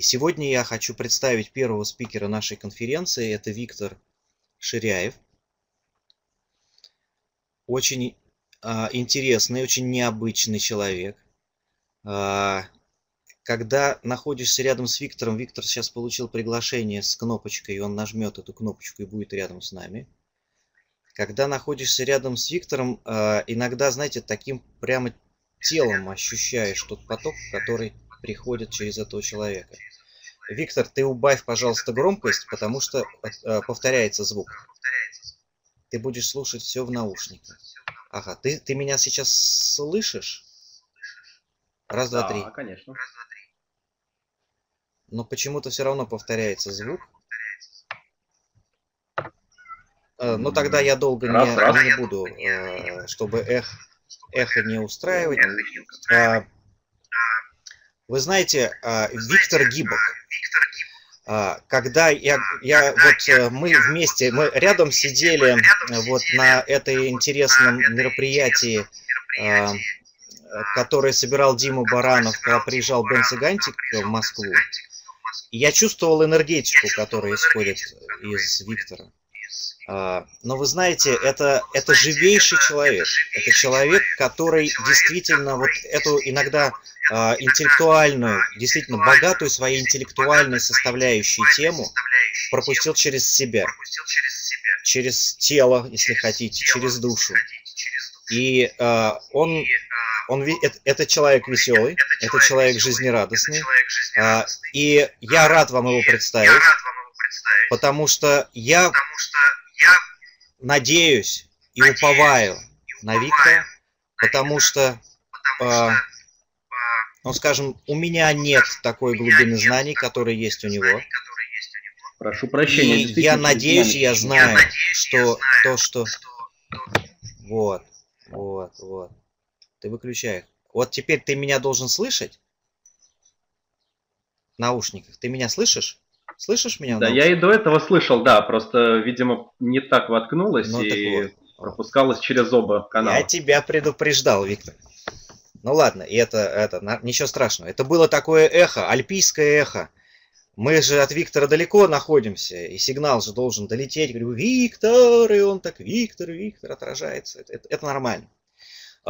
И сегодня я хочу представить первого спикера нашей конференции. Это Виктор Ширяев. Очень а, интересный, очень необычный человек. А, когда находишься рядом с Виктором, Виктор сейчас получил приглашение с кнопочкой, и он нажмет эту кнопочку и будет рядом с нами. Когда находишься рядом с Виктором, а, иногда, знаете, таким прямо телом ощущаешь тот поток, который приходит через этого человека. Виктор, ты убавь, пожалуйста, громкость, потому что э, повторяется звук. Ты будешь слушать все в наушниках. Ага, ты, ты меня сейчас слышишь? Раз, два, три. Да, конечно. Но почему-то все равно повторяется звук. Э, ну тогда я долго раз, не, раз. не буду, э, чтобы эх, эхо не устраивать. А, вы знаете, а, Виктор Гибок, а, когда я, я вот э, мы вместе, мы рядом сидели вот на этой интересном мероприятии, а, которое собирал Дима Баранов, когда приезжал Бен Цыгантик в Москву, я чувствовал энергетику, которая исходит из Виктора. Но вы знаете, это, это живейший человек. Это человек, который действительно вот эту иногда а, интеллектуальную, действительно богатую своей интеллектуальной составляющей тему пропустил через себя, через тело, если хотите, через душу. И э, он, он это, человек веселый, это человек жизнерадостный. И я рад вам его представить, потому что я надеюсь и уповаю на Виктора, потому что э, ну, скажем, у меня нет такой глубины знаний, которая есть у него. Прошу прощения. И я надеюсь, я знаю, что то, что... Вот, вот, вот. Ты выключай. Вот теперь ты меня должен слышать? В наушниках. Ты меня слышишь? Слышишь меня? Да, я и до этого слышал, да, просто, видимо, не так воткнулось ну, и вот. пропускалось через оба канала. Я тебя предупреждал, Виктор. Ну ладно, и это, это, ничего страшного. Это было такое эхо, альпийское эхо. Мы же от Виктора далеко находимся, и сигнал же должен долететь. Говорю, Виктор, и он так, Виктор, Виктор отражается. Это, это, это нормально.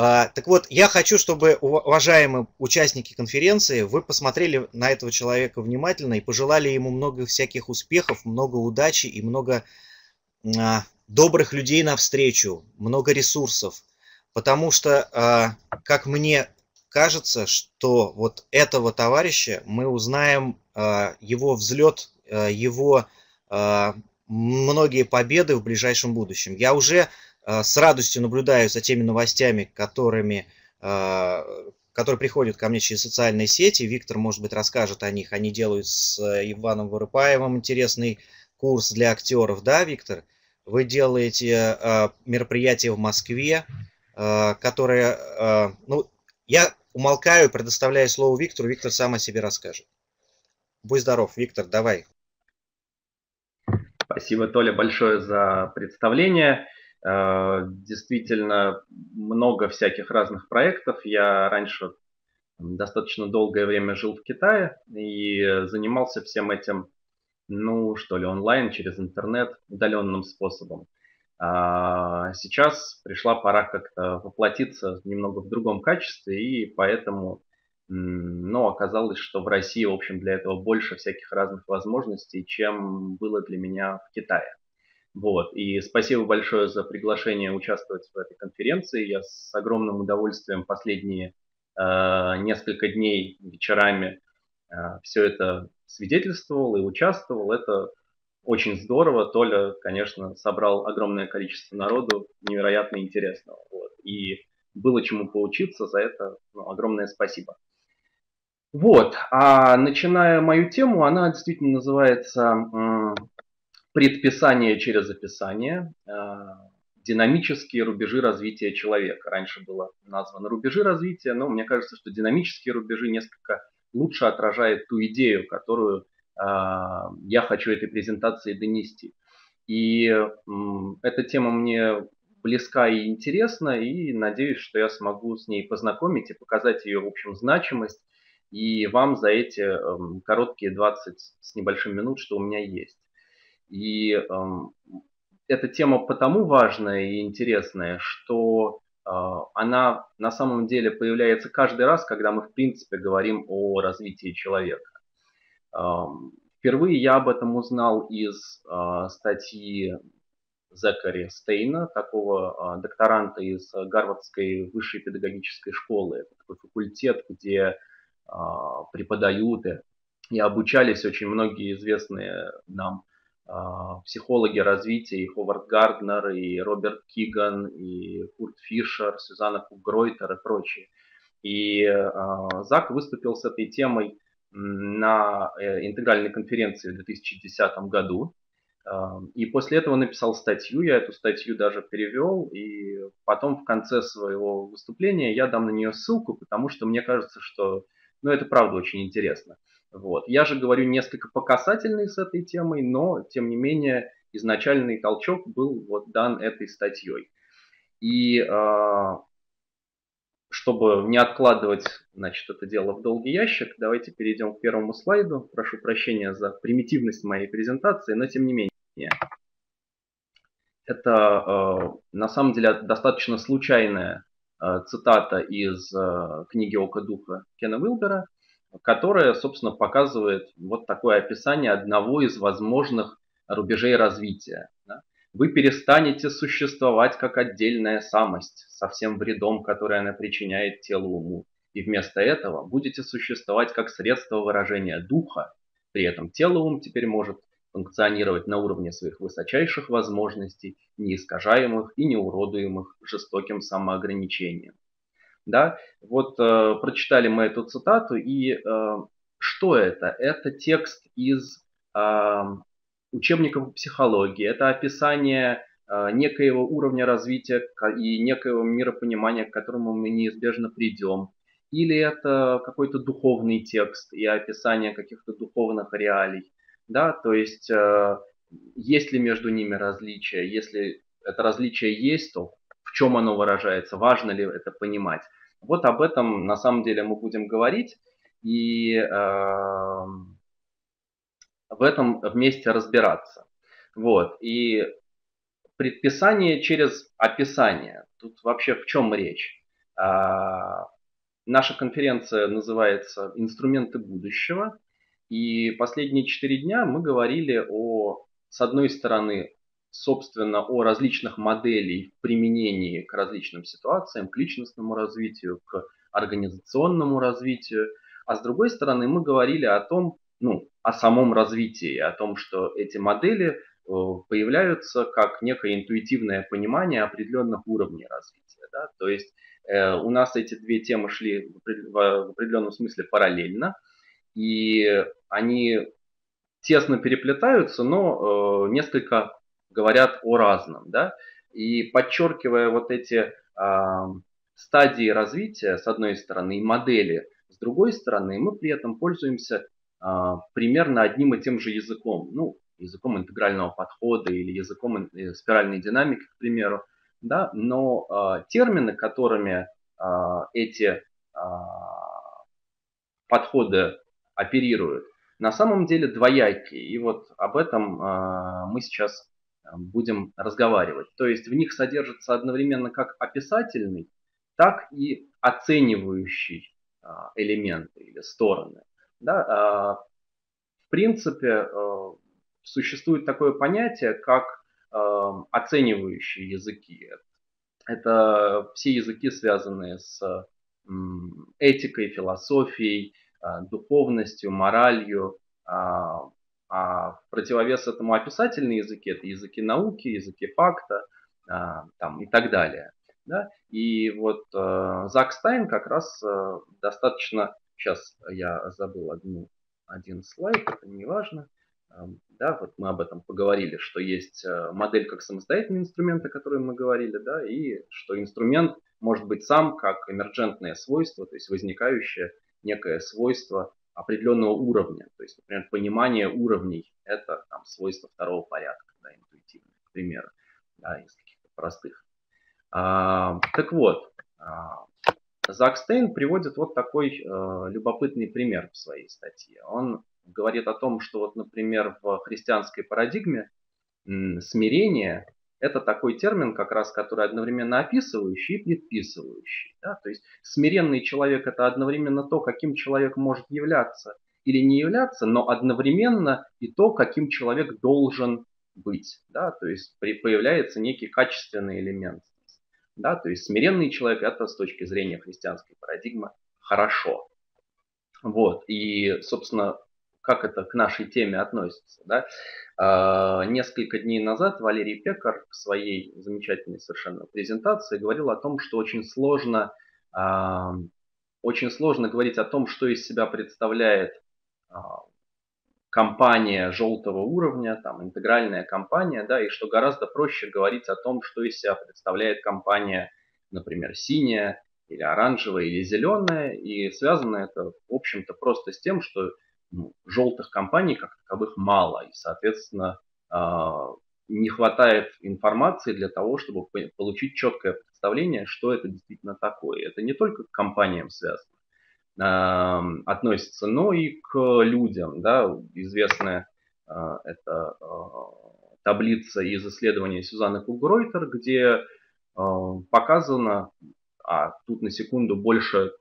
А, так вот, я хочу, чтобы, уважаемые участники конференции, вы посмотрели на этого человека внимательно и пожелали ему много всяких успехов, много удачи и много а, добрых людей навстречу, много ресурсов, Потому что, а, как мне кажется, что вот этого товарища мы узнаем его взлет, его многие победы в ближайшем будущем. Я уже с радостью наблюдаю за теми новостями, которыми, которые приходят ко мне через социальные сети. Виктор, может быть, расскажет о них. Они делают с Иваном Воропаевым интересный курс для актеров, да, Виктор? Вы делаете мероприятие в Москве, Э, которая, э, ну, я умолкаю, предоставляю слово Виктору, Виктор сам о себе расскажет. Будь здоров, Виктор, давай. Спасибо, Толя, большое за представление. Э, действительно, много всяких разных проектов. Я раньше достаточно долгое время жил в Китае и занимался всем этим, ну, что ли, онлайн, через интернет, удаленным способом. А сейчас пришла пора как-то воплотиться немного в другом качестве, и поэтому ну, оказалось, что в России, в общем, для этого больше всяких разных возможностей, чем было для меня в Китае. Вот. И спасибо большое за приглашение участвовать в этой конференции. Я с огромным удовольствием последние э, несколько дней вечерами э, все это свидетельствовал и участвовал. Это очень здорово. Толя, конечно, собрал огромное количество народу, невероятно интересного. Вот. И было чему поучиться, за это ну, огромное спасибо. Вот, а начиная мою тему, она действительно называется «Предписание через описание. Динамические рубежи развития человека». Раньше было названо «Рубежи развития», но мне кажется, что динамические рубежи несколько лучше отражает ту идею, которую а, я хочу этой презентации донести. И эта тема мне близка и интересна, и надеюсь, что я смогу с ней познакомить и показать ее, в общем, значимость и вам за эти эм, короткие 20 с небольшим минут, что у меня есть. И эм, эта тема потому важная и интересная, что э, она на самом деле появляется каждый раз, когда мы в принципе говорим о развитии человека. Эм, впервые я об этом узнал из э, статьи Зекари Стейна, такого э, докторанта из Гарвардской высшей педагогической школы. Такой факультет, где а, преподают и обучались очень многие известные нам а, психологи развития, и Ховард Гарднер, и Роберт Киган, и Курт Фишер, Сюзанна Кугройтер и прочие. И а, Зак выступил с этой темой на э, интегральной конференции в 2010 году. И после этого написал статью, я эту статью даже перевел, и потом в конце своего выступления я дам на нее ссылку, потому что мне кажется, что но это правда очень интересно. Вот. Я же говорю несколько показательный с этой темой, но тем не менее изначальный толчок был вот дан этой статьей. И э, чтобы не откладывать значит, это дело в долгий ящик, давайте перейдем к первому слайду. Прошу прощения за примитивность моей презентации, но тем не менее. Это э, на самом деле достаточно случайная Э, цитата из книги «Око духа» Кена Уилбера, которая, собственно, показывает вот такое описание одного из возможных рубежей развития. Вы перестанете существовать как отдельная самость со всем вредом, который она причиняет телу уму. И вместо этого будете существовать как средство выражения духа. При этом тело ум теперь может функционировать на уровне своих высочайших возможностей, не искажаемых и не уродуемых жестоким самоограничением. Да? Вот э, прочитали мы эту цитату, и э, что это? Это текст из э, учебников психологии, это описание э, некоего уровня развития и некоего миропонимания, к которому мы неизбежно придем. Или это какой-то духовный текст и описание каких-то духовных реалий да, то есть э, есть ли между ними различия, если это различие есть, то в чем оно выражается, важно ли это понимать. Вот об этом на самом деле мы будем говорить и э, в этом вместе разбираться. Вот. И предписание через описание. Тут вообще в чем речь? А, наша конференция называется «Инструменты будущего». И последние четыре дня мы говорили о, с одной стороны, собственно, о различных моделей в применении к различным ситуациям, к личностному развитию, к организационному развитию. А с другой стороны, мы говорили о том, ну, о самом развитии, о том, что эти модели э, появляются как некое интуитивное понимание определенных уровней развития. Да? То есть э, у нас эти две темы шли в определенном смысле параллельно – и они тесно переплетаются, но э, несколько говорят о разном, да, и подчеркивая вот эти э, стадии развития, с одной стороны, и модели, с другой стороны, мы при этом пользуемся э, примерно одним и тем же языком, ну, языком интегрального подхода или языком э, спиральной динамики, к примеру, да, но э, термины, которыми э, эти э, подходы оперируют, на самом деле двоякие. И вот об этом э, мы сейчас будем разговаривать. То есть в них содержится одновременно как описательный, так и оценивающий э, элементы или стороны. Да, э, в принципе, э, существует такое понятие, как э, оценивающие языки. Это все языки, связанные с этикой, философией, Э, духовностью, моралью. А, в противовес этому описательные языки – это языки науки, языки факта а, там, и так далее. Да? И вот э, Зак Стайн как раз э, достаточно, сейчас я забыл одну, один слайд, это не важно, да, вот мы об этом поговорили, что есть модель как самостоятельный инструмент, о котором мы говорили, да, и что инструмент может быть сам как эмерджентное свойство, то есть возникающее некое свойство определенного уровня. То есть, например, понимание уровней – это там, свойство второго порядка, да, интуитивно, к примеру, да, из каких-то простых. А, так вот, а, Зак Стейн приводит вот такой э, любопытный пример в своей статье. Он говорит о том, что вот, например, в христианской парадигме смирение это такой термин, как раз, который одновременно описывающий и предписывающий. Да? То есть смиренный человек это одновременно то, каким человек может являться или не являться, но одновременно и то, каким человек должен быть. Да? То есть появляется некий качественный элемент. Да? То есть смиренный человек это с точки зрения христианской парадигмы хорошо. Вот. И, собственно, как это к нашей теме относится. Да? А, несколько дней назад Валерий Пекар в своей замечательной совершенно презентации говорил о том, что очень сложно, а, очень сложно говорить о том, что из себя представляет а, компания желтого уровня, там, интегральная компания, да, и что гораздо проще говорить о том, что из себя представляет компания, например, синяя или оранжевая или зеленая, и связано это, в общем-то, просто с тем, что ну, желтых компаний как таковых мало, и, соответственно, а, не хватает информации для того, чтобы получить четкое представление, что это действительно такое. Это не только к компаниям связано, а, относится, но и к людям. Да, известная а, это таблица из исследования Сюзанны Кугройтер, где показано, а тут на секунду больше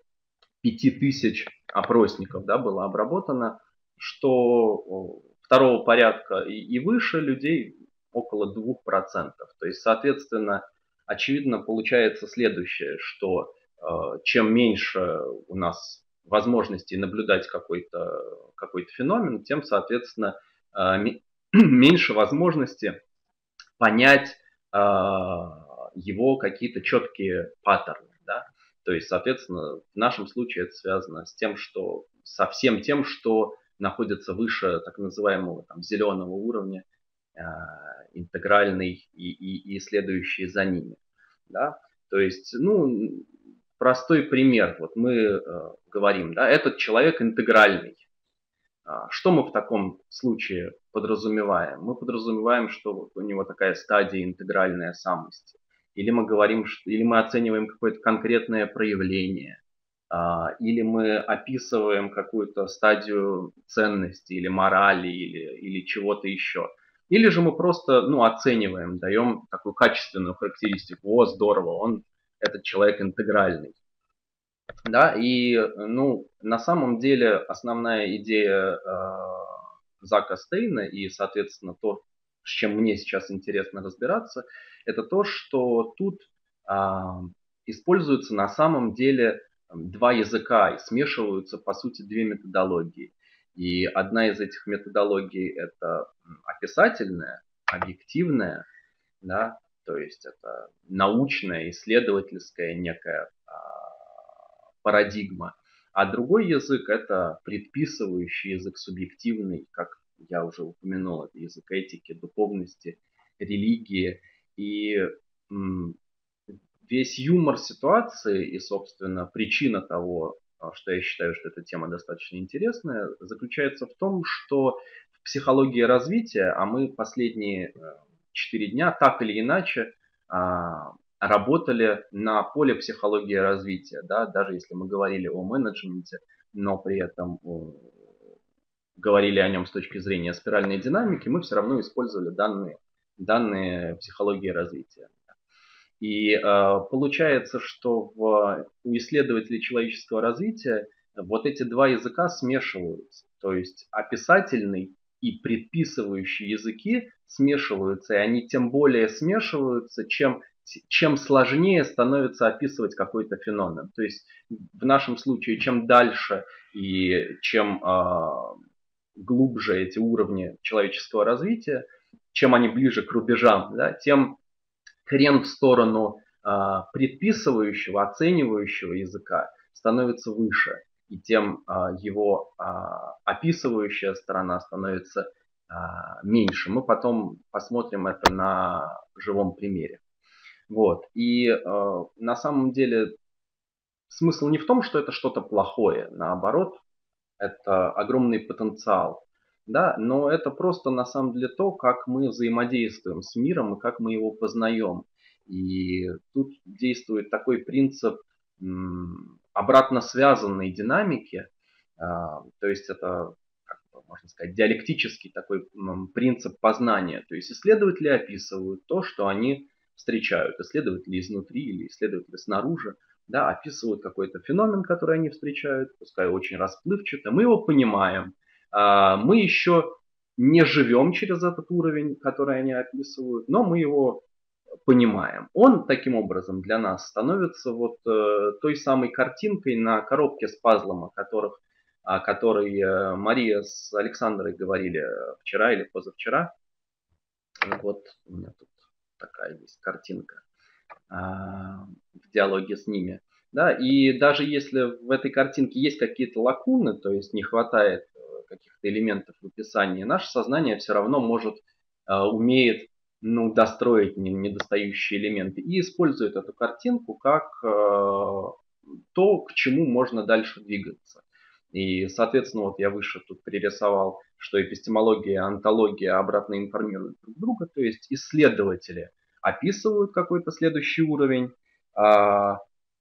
5000 опросников да, было обработано, что второго порядка и, и выше людей около 2%. То есть, соответственно, очевидно получается следующее, что э, чем меньше у нас возможностей наблюдать какой-то какой феномен, тем, соответственно, э, меньше возможности понять э, его какие-то четкие паттерны. То есть, соответственно, в нашем случае это связано с тем, что со всем тем, что находится выше так называемого там, зеленого уровня, э, интегральный и, и, и следующие за ними. Да? То есть, ну, простой пример. Вот мы э, говорим, да, этот человек интегральный. А, что мы в таком случае подразумеваем? Мы подразумеваем, что у него такая стадия интегральной самости или мы говорим, или мы оцениваем какое-то конкретное проявление, а, или мы описываем какую-то стадию ценности или морали или, или чего-то еще. Или же мы просто ну, оцениваем, даем такую качественную характеристику. О, здорово, он этот человек интегральный. Да, и ну, на самом деле основная идея э, Зака Стейна и, соответственно, то, с чем мне сейчас интересно разбираться, это то, что тут а, используются на самом деле два языка и смешиваются, по сути, две методологии. И одна из этих методологий это описательная, объективная, да, то есть это научная, исследовательская некая а, парадигма. А другой язык это предписывающий язык, субъективный, как я уже упомянул, это язык этики, духовности, религии. И весь юмор ситуации и, собственно, причина того, а, что я считаю, что эта тема достаточно интересная, заключается в том, что в психологии развития, а мы последние э, четыре дня так или иначе а, работали на поле психологии развития, да, даже если мы говорили о менеджменте, но при этом говорили о нем с точки зрения спиральной динамики, мы все равно использовали данные, данные психологии развития. И э, получается, что в, у исследователей человеческого развития вот эти два языка смешиваются. То есть описательный и предписывающий языки смешиваются, и они тем более смешиваются, чем, чем сложнее становится описывать какой-то феномен. То есть в нашем случае, чем дальше и чем э, глубже эти уровни человеческого развития, чем они ближе к рубежам, да, тем хрен в сторону а, предписывающего, оценивающего языка становится выше, и тем а, его а, описывающая сторона становится а, меньше. Мы потом посмотрим это на живом примере. Вот. И а, на самом деле смысл не в том, что это что-то плохое, наоборот, это огромный потенциал. Да, но это просто на самом деле то, как мы взаимодействуем с миром и как мы его познаем. И тут действует такой принцип обратно связанной динамики, а, то есть это, как можно сказать, диалектический такой принцип познания. То есть исследователи описывают то, что они встречают. Исследователи изнутри или исследователи снаружи да, описывают какой-то феномен, который они встречают, пускай очень расплывчато. Мы его понимаем. А, мы еще не живем через этот уровень, который они описывают, но мы его понимаем. Он таким образом для нас становится вот э, той самой картинкой на коробке с пазлом, о, которых, о которой э, Мария с Александрой говорили вчера или позавчера. Вот у меня тут такая есть картинка э, в диалоге с ними. Да, и даже если в этой картинке есть какие-то лакуны, то есть не хватает э, каких-то элементов в описании, наше сознание все равно может, э, умеет ну, достроить недостающие элементы и использует эту картинку как э, то, к чему можно дальше двигаться. И, соответственно, вот я выше тут пририсовал, что эпистемология и антология обратно информируют друг друга, то есть исследователи описывают какой-то следующий уровень, э,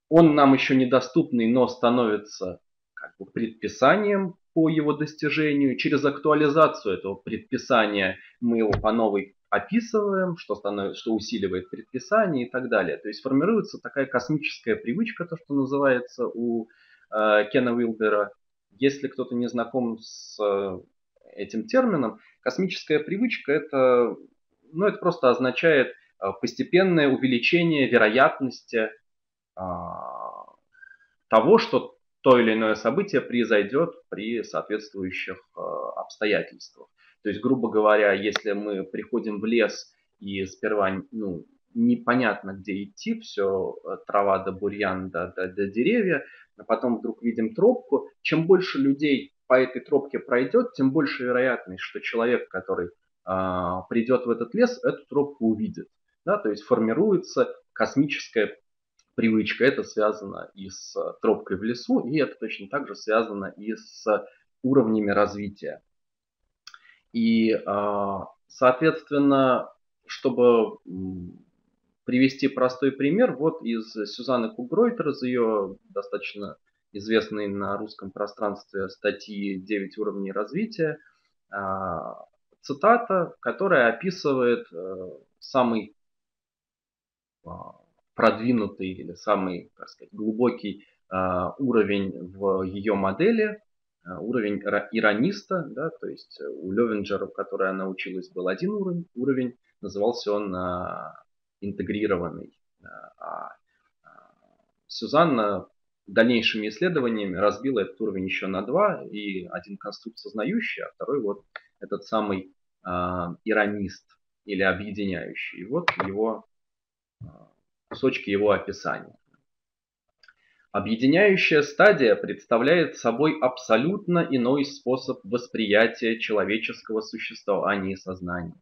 он нам еще недоступный, но становится как бы предписанием по его достижению. Через актуализацию этого предписания мы его по новой описываем, что, становится, что усиливает предписание и так далее. То есть формируется такая космическая привычка, то, что называется у э, Кена Уилбера. Если кто-то не знаком с э, этим термином, космическая привычка это, ну, это просто означает постепенное увеличение вероятности э, того, что то или иное событие произойдет при соответствующих э, обстоятельствах. То есть, грубо говоря, если мы приходим в лес и сперва ну, непонятно, где идти, все э, трава до бурьян до, до, до деревья, а потом вдруг видим тропку, чем больше людей по этой тропке пройдет, тем больше вероятность, что человек, который а, придет в этот лес, эту тропку увидит. Да? То есть формируется космическая привычка. Это связано и с тропкой в лесу, и это точно так же связано и с уровнями развития. И, а, соответственно, чтобы привести простой пример, вот из Сюзанны Кубройтер, из ее достаточно известной на русском пространстве статьи «9 уровней развития», а, цитата, которая описывает э, самый продвинутый или самый, так сказать, глубокий уровень в ее модели, Э, уровень ирониста, да, то есть э, у Левенджера, в которой она училась, был один уровень, уровень назывался он а, интегрированный. А, а Сюзанна дальнейшими исследованиями разбила этот уровень еще на два, и один конструкт сознающий, а второй вот этот самый а, иронист или объединяющий. И вот его а, кусочки его описания. Объединяющая стадия представляет собой абсолютно иной способ восприятия человеческого существования и сознания.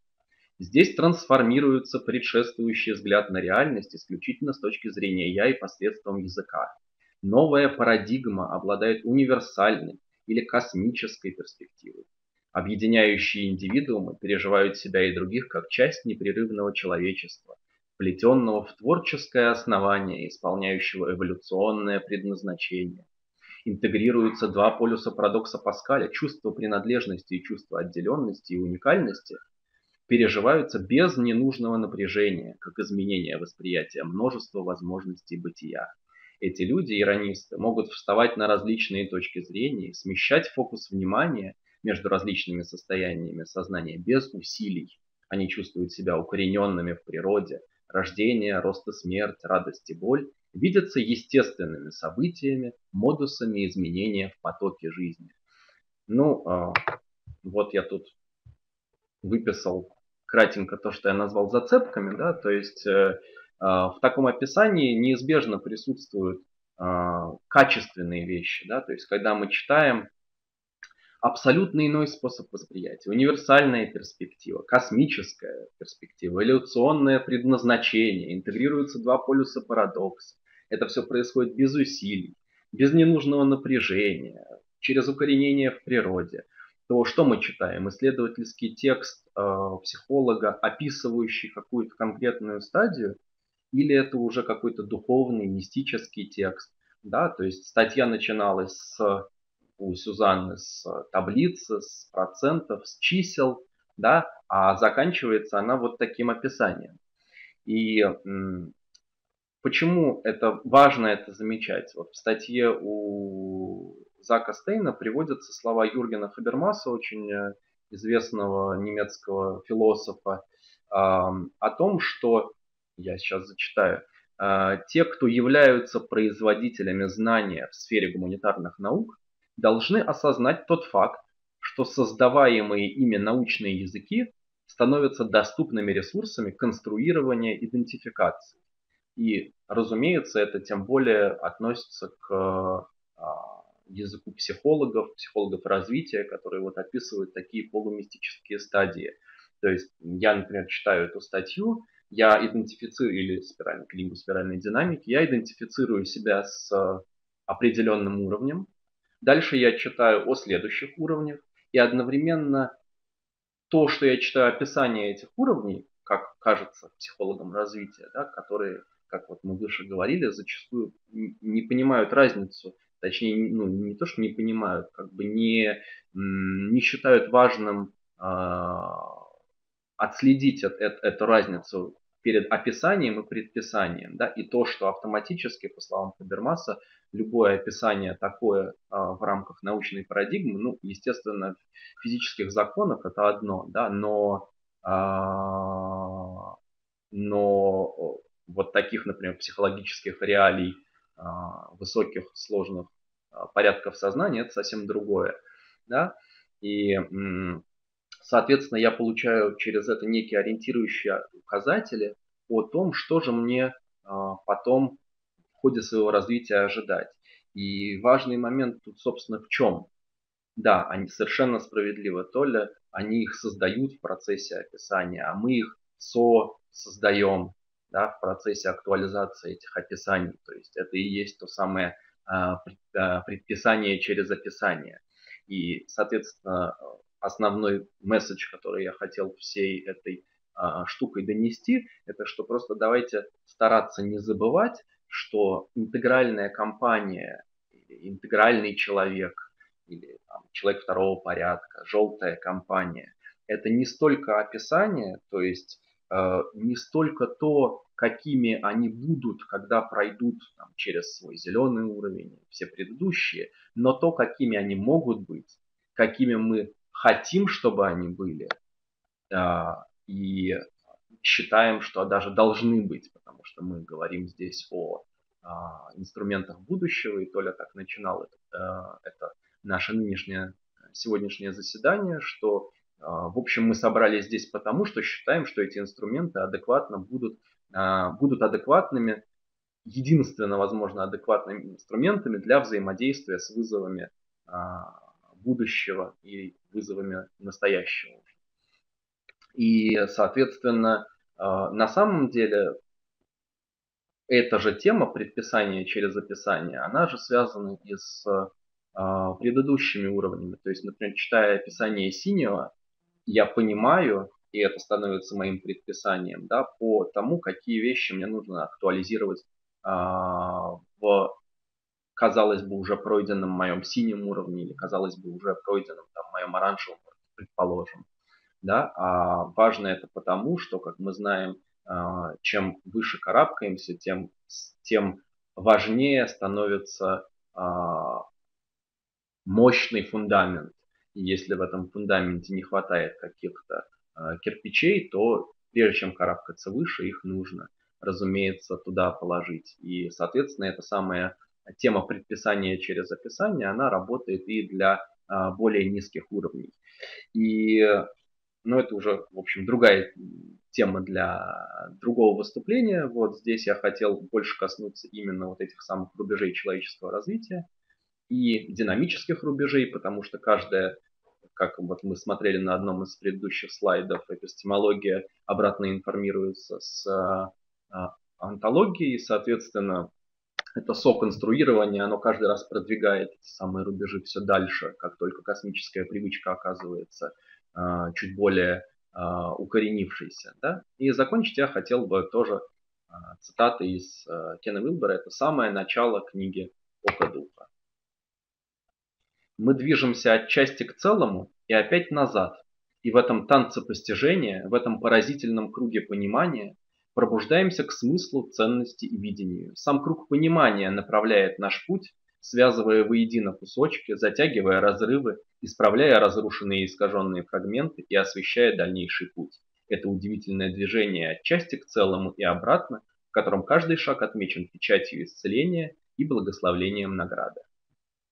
Здесь трансформируется предшествующий взгляд на реальность исключительно с точки зрения «я» и посредством языка. Новая парадигма обладает универсальной или космической перспективой. Объединяющие индивидуумы переживают себя и других как часть непрерывного человечества – вплетенного в творческое основание, исполняющего эволюционное предназначение. Интегрируются два полюса парадокса Паскаля, чувство принадлежности и чувство отделенности и уникальности, переживаются без ненужного напряжения, как изменение восприятия множества возможностей бытия. Эти люди, иронисты, могут вставать на различные точки зрения, смещать фокус внимания между различными состояниями сознания без усилий. Они чувствуют себя укорененными в природе, рождение, рост и смерть, радость и боль видятся естественными событиями, модусами изменения в потоке жизни. Ну, а, вот я тут выписал кратенько то, что я назвал зацепками, да, то есть э, а, в таком описании неизбежно присутствуют а, качественные вещи, да, то есть когда мы читаем абсолютно иной способ восприятия, универсальная перспектива, космическая перспектива, эволюционное предназначение, интегрируются два полюса парадокса. Это все происходит без усилий, без ненужного напряжения, через укоренение в природе. То, что мы читаем, исследовательский текст э, психолога, описывающий какую-то конкретную стадию, или это уже какой-то духовный, мистический текст, Да, то есть статья начиналась с, у Сюзанны с таблицы, с процентов, с чисел, да, а заканчивается она вот таким описанием. И почему это важно это замечать? Вот в статье у Зака Стейна приводятся слова Юргена Хабермаса, очень э, известного немецкого философа, о том, что, я сейчас зачитаю, а, те, кто являются производителями знания в сфере гуманитарных наук, должны осознать тот факт, что создаваемые ими научные языки становятся доступными ресурсами конструирования идентификации. И, разумеется, это тем более относится к а, языку психологов, психологов развития, которые вот описывают такие полумистические стадии. То есть я, например, читаю эту статью, я идентифицирую, или спиральной, книгу спиральной динамики, я идентифицирую себя с определенным уровнем. Дальше я читаю о следующих уровнях, и одновременно то, что я читаю описание этих уровней, как кажется психологам развития, да, которые, как вот мы выше говорили, зачастую не понимают разницу. Точнее, ну, не то, что не понимают, как бы не, не считают важным э, отследить это, это, эту разницу перед описанием и предписанием, да, и то, что автоматически, по словам Фабермаса, любое описание такое а, в рамках научной парадигмы, ну, естественно, физических законов это одно, да, но, а, но вот таких, например, психологических реалий а, высоких сложных а, порядков сознания, это совсем другое. Да? И, соответственно, я получаю через это некие ориентирующие указатели о том, что же мне а, потом в ходе своего развития ожидать. И важный момент тут, собственно, в чем? Да, они совершенно справедливо, то ли они их создают в процессе описания, а мы их со-создаем да, в процессе актуализации этих описаний. То есть это и есть то самое а, а, предписание через описание. И, соответственно, основной месседж, который я хотел всей этой а, штукой донести, это что просто давайте стараться не забывать, что интегральная компания, интегральный человек или там, человек второго порядка, желтая компания, это не столько описание, то есть Э, не столько то, какими они будут, когда пройдут там, через свой зеленый уровень, все предыдущие, но то, какими они могут быть, какими мы хотим, чтобы они были, э, и считаем, что даже должны быть, потому что мы говорим здесь о э, инструментах будущего, и Толя так начинал это, это наше нынешнее сегодняшнее заседание, что а, в общем, мы собрались здесь потому, что считаем, что эти инструменты адекватно будут, а, будут адекватными, единственно, возможно, адекватными инструментами для взаимодействия с вызовами а, будущего и вызовами настоящего. И, соответственно, на самом деле эта же тема предписания через описание, она же связана и с предыдущими уровнями. То есть, например, читая описание синего, я понимаю, и это становится моим предписанием, да, по тому, какие вещи мне нужно актуализировать а, в, казалось бы, уже пройденном моем синем уровне или, казалось бы, уже пройденном там, моем оранжевом, предположим. Да? А важно это потому, что, как мы знаем, а, чем выше карабкаемся, тем, тем важнее становится а, мощный фундамент и если в этом фундаменте не хватает каких-то э, кирпичей, то прежде чем карабкаться выше, их нужно, разумеется, туда положить. И, соответственно, эта самая тема предписания через описание, она работает и для э, более низких уровней. И, ну, это уже, в общем, другая тема для другого выступления. Вот здесь я хотел больше коснуться именно вот этих самых рубежей человеческого развития и динамических рубежей, потому что каждая как вот мы смотрели на одном из предыдущих слайдов, эпистемология обратно информируется с а, антологией, и, соответственно, это соконструирование, оно каждый раз продвигает самые рубежи все дальше, как только космическая привычка оказывается а, чуть более а, укоренившейся. Да? И закончить я хотел бы тоже цитаты из Кена Вилбера. Это самое начало книги око духа. Мы движемся от части к целому и опять назад. И в этом танце постижения, в этом поразительном круге понимания пробуждаемся к смыслу, ценности и видению. Сам круг понимания направляет наш путь, связывая воедино кусочки, затягивая разрывы, исправляя разрушенные и искаженные фрагменты и освещая дальнейший путь. Это удивительное движение от части к целому и обратно, в котором каждый шаг отмечен печатью исцеления и благословлением награды.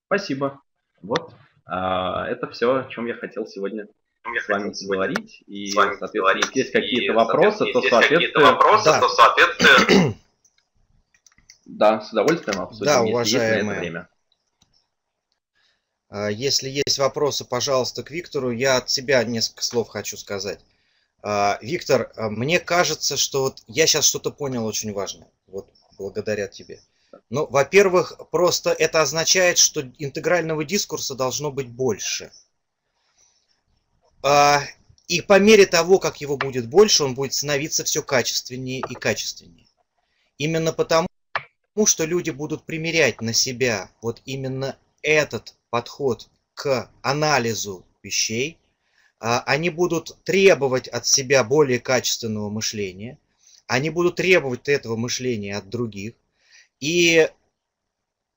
Спасибо. Вот, а, это все, о чем я хотел сегодня с вами поговорить. И, соответственно, если есть какие-то вопросы, то, соответственно... Вопросы, да. то, соответственно... Да, с удовольствием обсудим, да, уважаемые. время. А, если есть вопросы, пожалуйста, к Виктору. Я от себя несколько слов хочу сказать. А, Виктор, мне кажется, что вот я сейчас что-то понял очень важное. Вот благодаря тебе. Ну, во-первых, просто это означает, что интегрального дискурса должно быть больше. А, и по мере того, как его будет больше, он будет становиться все качественнее и качественнее. Именно потому, что люди будут примерять на себя вот именно этот подход к анализу вещей, а, они будут требовать от себя более качественного мышления, они будут требовать этого мышления от других, и,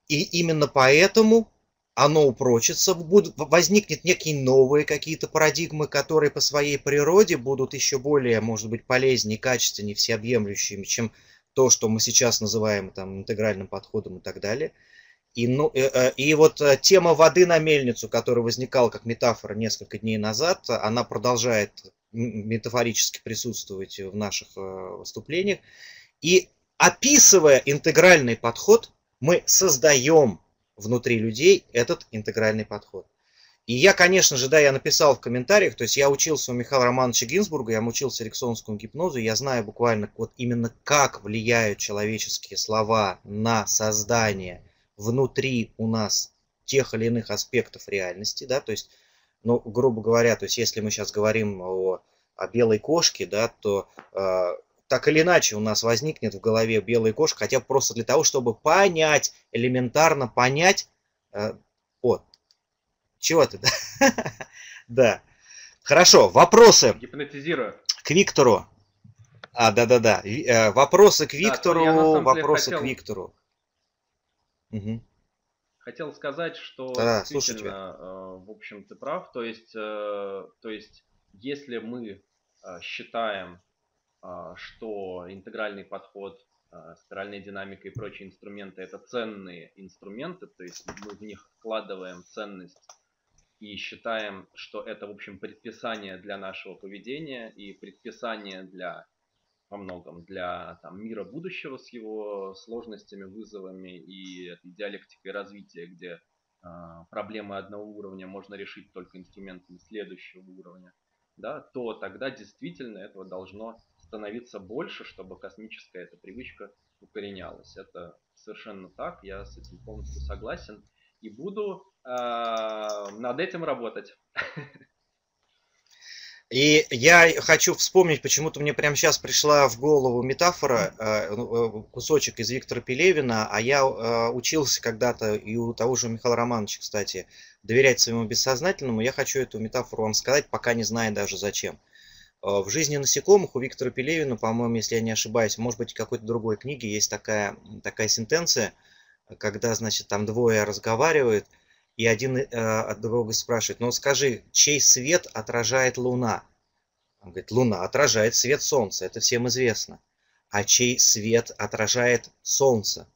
и именно поэтому оно упрочится, будут, возникнет некие новые какие-то парадигмы, которые по своей природе будут еще более, может быть, полезнее, качественнее, всеобъемлющими, чем то, что мы сейчас называем там, интегральным подходом и так далее. И, ну, э, э, и вот э, тема воды на мельницу, которая возникала как метафора несколько дней назад, она продолжает метафорически присутствовать в наших выступлениях. И описывая интегральный подход, мы создаем внутри людей этот интегральный подход. И я, конечно же, да, я написал в комментариях, то есть я учился у Михаила Романовича Гинзбурга, я учился эриксонскому гипнозу, я знаю буквально вот именно как влияют человеческие слова на создание внутри у нас тех или иных аспектов реальности, да, то есть, ну, грубо говоря, то есть если мы сейчас говорим о, о белой кошке, да, то э, так или иначе у нас возникнет в голове белая кошка, хотя бы просто для того, чтобы понять, элементарно понять, э, вот, чего ты, да? да. Хорошо, вопросы. Гипнотизирую. К Виктору. А, да-да-да. Э, вопросы к Виктору, да, вопросы хотел... к Виктору. Угу. Хотел сказать, что да, действительно, э, в общем, ты прав. То есть, то есть, если мы считаем а, что интегральный подход, а, спиральная динамика и прочие инструменты это ценные инструменты, то есть мы в них вкладываем ценность и считаем, что это, в общем, предписание для нашего поведения и предписание для во многом для там, мира будущего с его сложностями, вызовами и диалектикой развития, где э, проблемы одного уровня можно решить только инструментами следующего уровня, да, то тогда действительно этого должно становиться больше, чтобы космическая эта привычка укоренялась. Это совершенно так, я с этим полностью согласен и буду э, над этим работать. И я хочу вспомнить, почему-то мне прямо сейчас пришла в голову метафора, э, ну, э, кусочек из Виктора Пелевина, а я э, учился когда-то, и у того же Михаила Романовича, кстати, доверять своему бессознательному. Я хочу эту метафору вам сказать, пока не знаю даже зачем. Э, в жизни насекомых у Виктора Пелевина, по-моему, если я не ошибаюсь, может быть, в какой-то другой книге есть такая, такая сентенция, когда, значит, там двое разговаривают, и один э, от другого спрашивает, ну скажи, чей свет отражает Луна? Он говорит, Луна отражает свет Солнца, это всем известно. А чей свет отражает Солнце?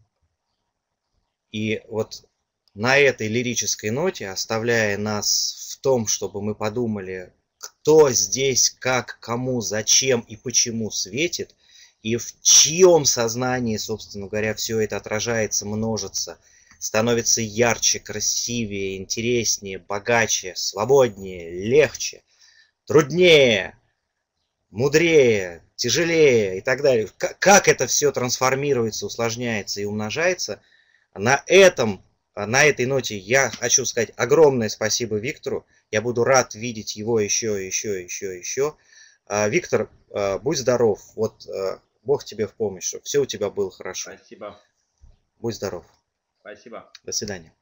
И вот на этой лирической ноте, оставляя нас в том, чтобы мы подумали, кто здесь, как, кому, зачем и почему светит, и в чьем сознании, собственно говоря, все это отражается, множится, становится ярче, красивее, интереснее, богаче, свободнее, легче, труднее, мудрее, тяжелее и так далее. Как это все трансформируется, усложняется и умножается, на этом, на этой ноте я хочу сказать огромное спасибо Виктору. Я буду рад видеть его еще, еще, еще, еще. А, Виктор, а, будь здоров. Вот а, Бог тебе в помощь, чтобы все у тебя было хорошо. Спасибо. Будь здоров. Спасибо. До свидания.